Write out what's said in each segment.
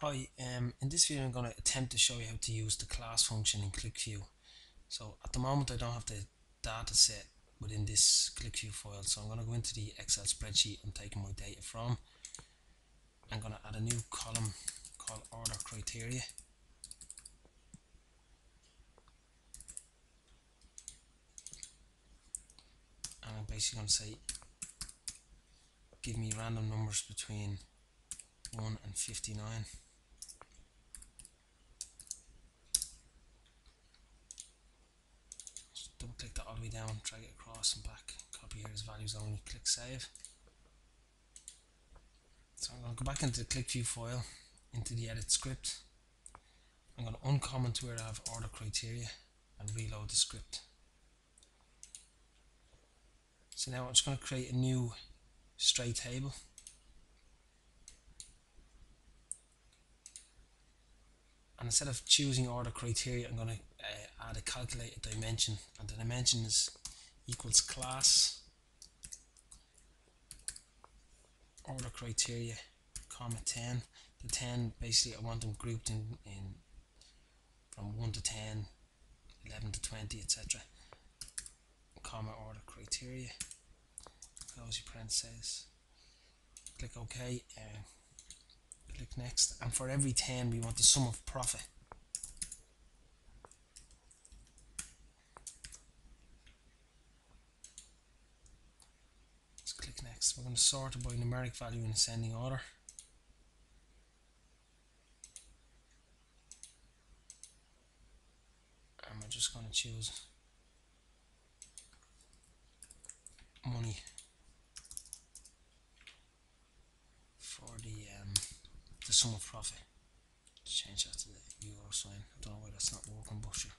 Hi, um, in this video I'm going to attempt to show you how to use the class function in QlikView. So at the moment I don't have the data set within this QlikView file so I'm going to go into the Excel spreadsheet I'm taking my data from. I'm going to add a new column called order criteria. And I'm basically going to say give me random numbers between 1 and 59. Just double click that all the way down, drag it across and back, copy here as values only, click save. So I'm going to go back into the QlikView file, into the edit script. I'm going to uncomment where I have order criteria and reload the script. So now I'm just going to create a new straight table. And instead of choosing order criteria, I'm going to uh, add a calculated dimension. And the dimension is equals class order criteria, comma 10. The 10, basically, I want them grouped in, in from 1 to 10, 11 to 20, etc. Comma order criteria close your parentheses click OK uh, click next and for every 10 we want the sum of profit let's click next we're going to sort it by numeric value in ascending order and we're just going to choose money for the um, the sum of profit. Change that to the euro sign. I don't know why that's not working, but sure.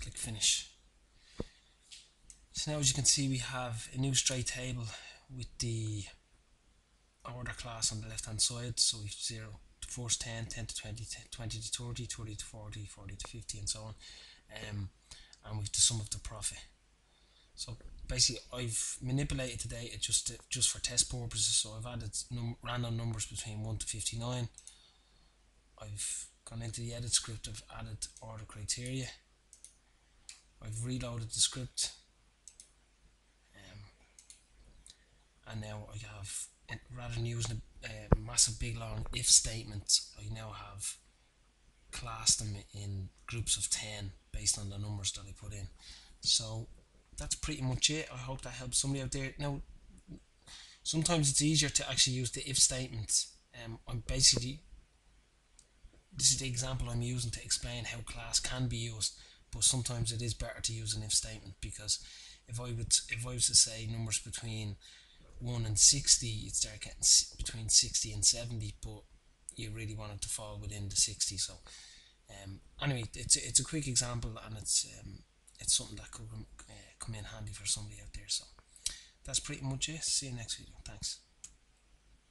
Click finish. So now as you can see we have a new straight table with the order class on the left hand side. So we've 0 to first 10, 10 to 20, 20 to 30, 30 to 40, 40 to 50 and so on. Um, and we've the sum of the profit. So basically I've manipulated the data just to, just for test purposes so I've added num random numbers between 1 to 59 I've gone into the edit script I've added order criteria I've reloaded the script um, and now I have rather than using a, massive big long if statement I now have classed them in groups of 10 based on the numbers that I put in so that's pretty much it. I hope that helps somebody out there. Now, sometimes it's easier to actually use the if statement. Um, I'm basically, this is the example I'm using to explain how class can be used, but sometimes it is better to use an if statement because if I would, if I was to say numbers between 1 and 60, you'd start getting between 60 and 70, but you really want it to fall within the 60. So, um, anyway, it's, it's a quick example and it's, um, it's something that could uh, come in handy for somebody out there. So that's pretty much it. See you next video. Thanks.